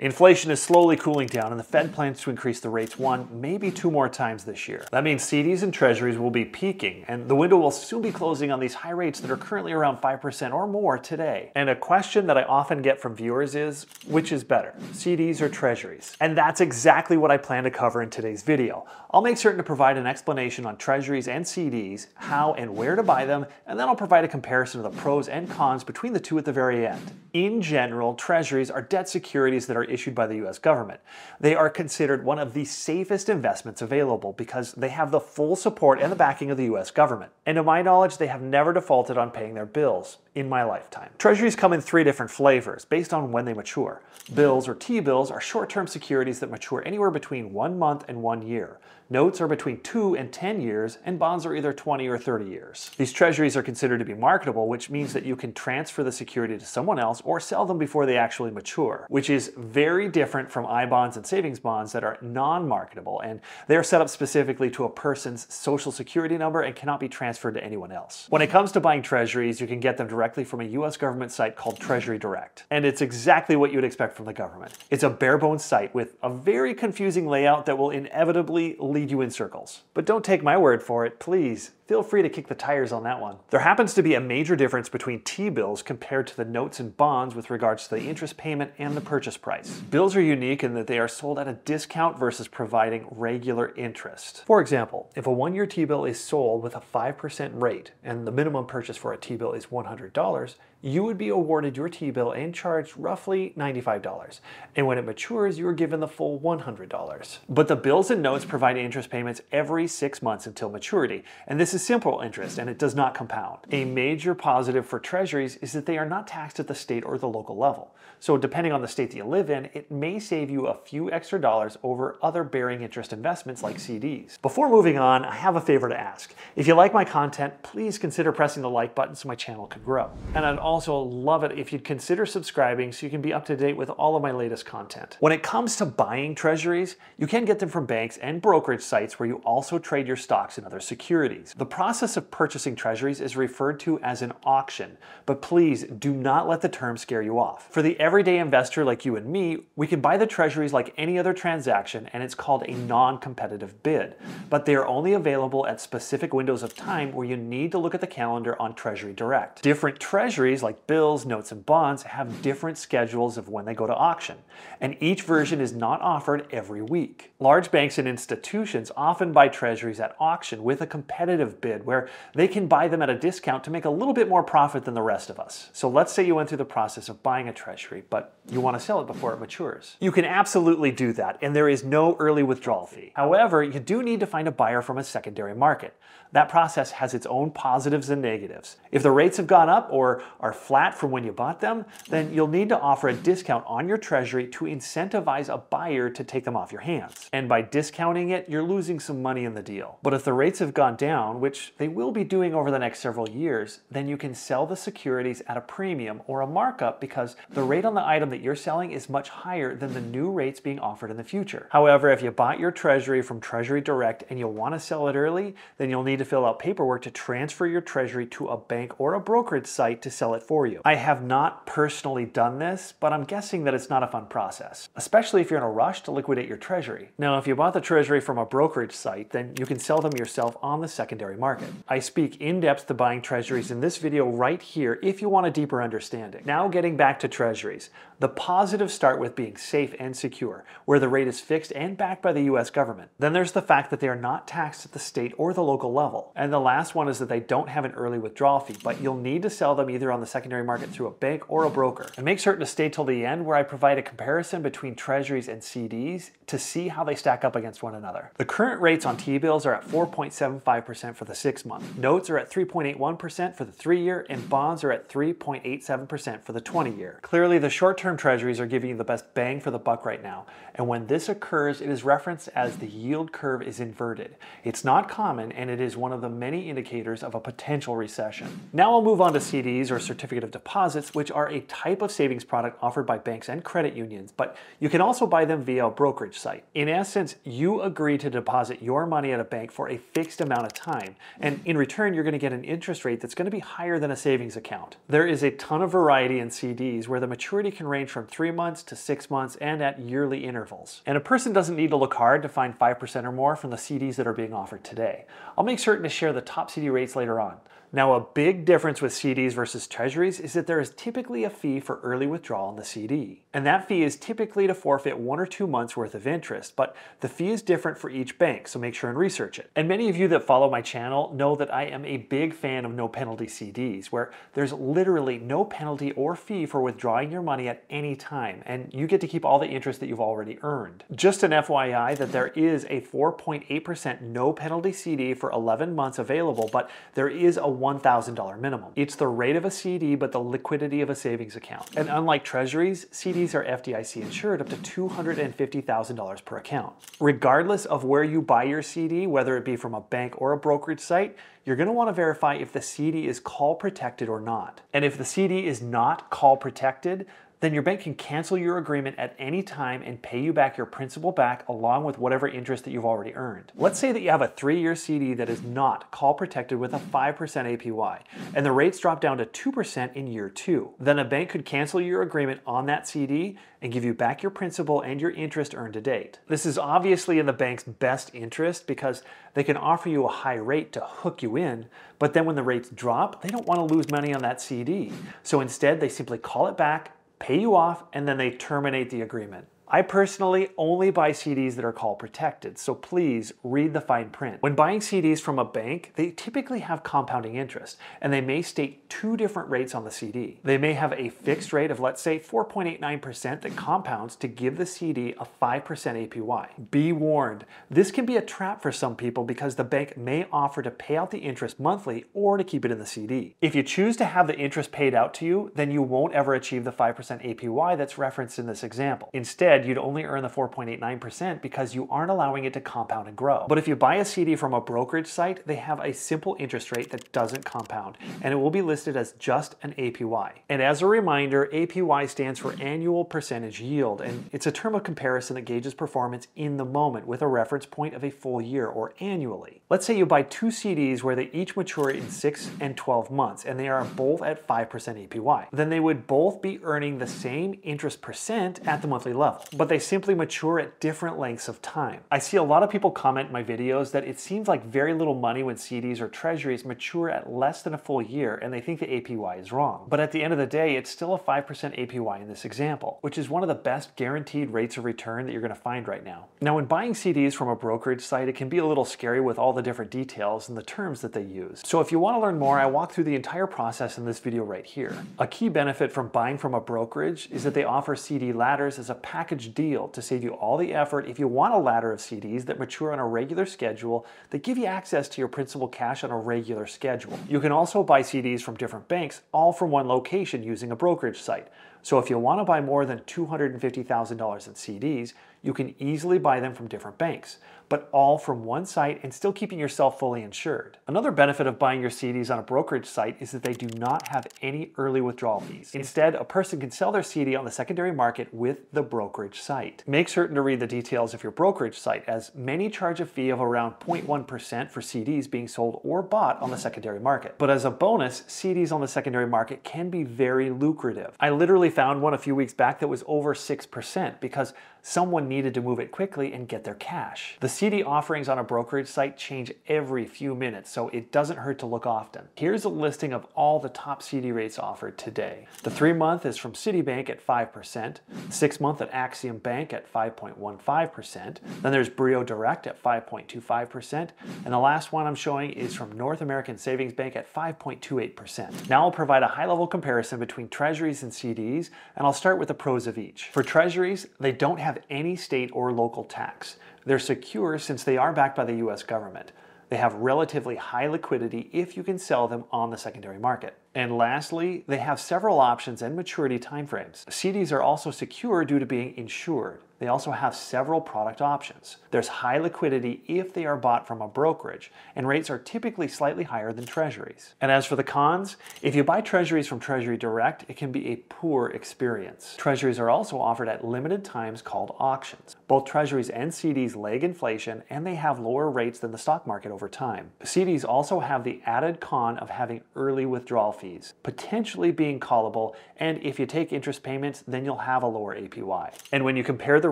Inflation is slowly cooling down, and the Fed plans to increase the rates one, maybe two more times this year. That means CDs and treasuries will be peaking, and the window will soon be closing on these high rates that are currently around 5% or more today. And a question that I often get from viewers is which is better, CDs or treasuries? And that's exactly what I plan to cover in today's video. I'll make certain to provide an explanation on treasuries and CDs, how and where to buy them, and then I'll provide a comparison of the pros and cons between the two at the very end. In general, treasuries are debt securities that are issued by the US government. They are considered one of the safest investments available because they have the full support and the backing of the US government. And to my knowledge, they have never defaulted on paying their bills in my lifetime. Treasuries come in three different flavors based on when they mature. Bills or T-bills are short-term securities that mature anywhere between one month and one year. Notes are between 2 and 10 years, and bonds are either 20 or 30 years. These treasuries are considered to be marketable, which means that you can transfer the security to someone else or sell them before they actually mature, which is very different from I bonds and savings bonds that are non marketable, and they're set up specifically to a person's social security number and cannot be transferred to anyone else. When it comes to buying treasuries, you can get them directly from a US government site called Treasury Direct, and it's exactly what you would expect from the government. It's a bare bones site with a very confusing layout that will inevitably lead you in circles. But don't take my word for it, please feel free to kick the tires on that one. There happens to be a major difference between T-bills compared to the notes and bonds with regards to the interest payment and the purchase price. Bills are unique in that they are sold at a discount versus providing regular interest. For example, if a one-year T-bill is sold with a 5% rate and the minimum purchase for a T-bill is $100, you would be awarded your T-bill and charged roughly $95. And when it matures, you are given the full $100. But the bills and notes provide interest payments every six months until maturity, and this is simple interest and it does not compound. A major positive for treasuries is that they are not taxed at the state or the local level. So depending on the state that you live in, it may save you a few extra dollars over other bearing interest investments like CDs. Before moving on, I have a favor to ask. If you like my content, please consider pressing the like button so my channel can grow. And I'd also love it if you'd consider subscribing so you can be up to date with all of my latest content. When it comes to buying treasuries, you can get them from banks and brokerage sites where you also trade your stocks and other securities. The process of purchasing treasuries is referred to as an auction, but please do not let the term scare you off. For the everyday investor like you and me, we can buy the treasuries like any other transaction and it's called a non-competitive bid, but they are only available at specific windows of time where you need to look at the calendar on Treasury Direct. Different treasuries like bills, notes, and bonds have different schedules of when they go to auction, and each version is not offered every week. Large banks and institutions often buy treasuries at auction with a competitive bid where they can buy them at a discount to make a little bit more profit than the rest of us. So let's say you went through the process of buying a treasury, but you want to sell it before it matures. You can absolutely do that, and there is no early withdrawal fee. However, you do need to find a buyer from a secondary market. That process has its own positives and negatives. If the rates have gone up or are flat from when you bought them, then you'll need to offer a discount on your treasury to incentivize a buyer to take them off your hands. And by discounting it, you're losing some money in the deal. But if the rates have gone down, which they will be doing over the next several years, then you can sell the securities at a premium or a markup because the rate on the item that you're selling is much higher than the new rates being offered in the future. However, if you bought your treasury from Treasury Direct and you want to sell it early, then you'll need to fill out paperwork to transfer your treasury to a bank or a brokerage site to sell it for you. I have not personally done this, but I'm guessing that it's not a fun process, especially if you're in a rush to liquidate your treasury. Now, if you bought the treasury from a brokerage site, then you can sell them yourself on the secondary market. I speak in depth to buying treasuries in this video right here if you want a deeper understanding. Now, getting back to treasuries. The positives start with being safe and secure, where the rate is fixed and backed by the US government. Then there's the fact that they are not taxed at the state or the local level. And the last one is that they don't have an early withdrawal fee, but you'll need to sell them either on the secondary market through a bank or a broker. And make certain to stay till the end where I provide a comparison between treasuries and CDs to see how they stack up against one another. The current rates on T-bills are at 4.75% for the six month. Notes are at 3.81% for the three year, and bonds are at 3.87% for the 20 year. Clearly, the short term treasuries are giving you the best bang for the buck right now. And when this occurs, it is referenced as the yield curve is inverted. It's not common, and it is one of the many indicators of a potential recession. Now I'll move on to CDs or certificate of deposits, which are a type of savings product offered by banks and credit unions, but you can also buy them via a brokerage site. In essence, you agree to deposit your money at a bank for a fixed amount of time, and in return, you're going to get an interest rate that's going to be higher than a savings account. There is a ton of variety in CDs where the maturity can range from three months to six months and at yearly intervals. And a person doesn't need to look hard to find 5% or more from the CDs that are being offered today. I'll make certain to share the top CD rates later on. Now, a big difference with CDs versus treasuries is that there is typically a fee for early withdrawal in the CD. And that fee is typically to forfeit one or two months worth of interest, but the fee is different for each bank, so make sure and research it. And many of you that follow my channel know that I am a big fan of no penalty CDs, where there's literally no penalty or fee for withdrawing your money at any time, and you get to keep all the interest that you've already earned. Just an FYI that there is a 4.8% no penalty CD for 11 months available, but there is a $1,000 minimum. It's the rate of a CD, but the liquidity of a savings account. And unlike treasuries, CDs are FDIC insured up to $250,000 per account. Regardless of where you buy your CD, whether it be from a bank or a brokerage site, you're going to want to verify if the CD is call protected or not. And if the CD is not call protected, then your bank can cancel your agreement at any time and pay you back your principal back along with whatever interest that you've already earned. Let's say that you have a three year CD that is not call protected with a 5% APY, and the rates drop down to 2% in year two. Then a bank could cancel your agreement on that CD and give you back your principal and your interest earned to date. This is obviously in the bank's best interest because they can offer you a high rate to hook you in, but then when the rates drop, they don't want to lose money on that CD. So instead, they simply call it back pay you off, and then they terminate the agreement. I personally only buy CDs that are call protected, so please read the fine print. When buying CDs from a bank, they typically have compounding interest, and they may state two different rates on the CD. They may have a fixed rate of, let's say, 4.89% that compounds to give the CD a 5% APY. Be warned, this can be a trap for some people because the bank may offer to pay out the interest monthly or to keep it in the CD. If you choose to have the interest paid out to you, then you won't ever achieve the 5% APY that's referenced in this example. Instead, You'd only earn the 4.89% because you aren't allowing it to compound and grow. But if you buy a CD from a brokerage site, they have a simple interest rate that doesn't compound, and it will be listed as just an APY. And as a reminder, APY stands for annual percentage yield, and it's a term of comparison that gauges performance in the moment with a reference point of a full year or annually. Let's say you buy two CDs where they each mature in 6 and 12 months, and they are both at 5% APY. Then they would both be earning the same interest percent at the monthly level but they simply mature at different lengths of time. I see a lot of people comment in my videos that it seems like very little money when CDs or treasuries mature at less than a full year and they think the APY is wrong. But at the end of the day, it's still a 5% APY in this example, which is one of the best guaranteed rates of return that you're gonna find right now. Now, when buying CDs from a brokerage site, it can be a little scary with all the different details and the terms that they use. So if you wanna learn more, I walk through the entire process in this video right here. A key benefit from buying from a brokerage is that they offer CD ladders as a package package deal to save you all the effort if you want a ladder of CDs that mature on a regular schedule that give you access to your principal cash on a regular schedule. You can also buy CDs from different banks, all from one location using a brokerage site. So if you want to buy more than $250,000 in CDs, you can easily buy them from different banks but all from one site and still keeping yourself fully insured. Another benefit of buying your CDs on a brokerage site is that they do not have any early withdrawal fees. Instead, a person can sell their CD on the secondary market with the brokerage site. Make certain to read the details of your brokerage site as many charge a fee of around 0.1% for CDs being sold or bought on the secondary market. But as a bonus, CDs on the secondary market can be very lucrative. I literally found one a few weeks back that was over 6% because someone needed to move it quickly and get their cash. The CD offerings on a brokerage site change every few minutes, so it doesn't hurt to look often. Here's a listing of all the top CD rates offered today. The three month is from Citibank at 5%, six month at Axiom Bank at 5.15%, then there's Brio Direct at 5.25%, and the last one I'm showing is from North American Savings Bank at 5.28%. Now I'll provide a high level comparison between treasuries and CDs, and I'll start with the pros of each. For treasuries, they don't have any state or local tax. They're secure since they are backed by the US government. They have relatively high liquidity if you can sell them on the secondary market. And lastly, they have several options and maturity timeframes. CDs are also secure due to being insured. They also have several product options. There's high liquidity if they are bought from a brokerage, and rates are typically slightly higher than treasuries. And as for the cons, if you buy treasuries from Treasury Direct, it can be a poor experience. Treasuries are also offered at limited times called auctions. Both treasuries and CDs lag inflation, and they have lower rates than the stock market over time. CDs also have the added con of having early withdrawal fees, potentially being callable, and if you take interest payments, then you'll have a lower APY. And when you compare the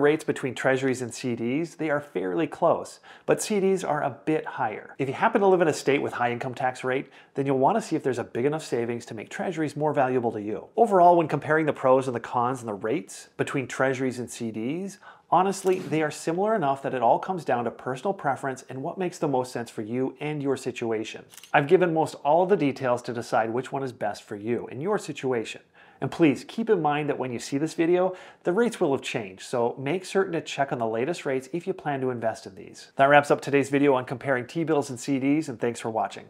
rates between treasuries and CDs, they are fairly close, but CDs are a bit higher. If you happen to live in a state with high income tax rate, then you'll want to see if there's a big enough savings to make treasuries more valuable to you. Overall, when comparing the pros and the cons and the rates between treasuries and CDs, Honestly, they are similar enough that it all comes down to personal preference and what makes the most sense for you and your situation. I've given most all of the details to decide which one is best for you in your situation. And please keep in mind that when you see this video, the rates will have changed, so make certain to check on the latest rates if you plan to invest in these. That wraps up today's video on comparing T-bills and CDs, and thanks for watching.